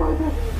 Why not?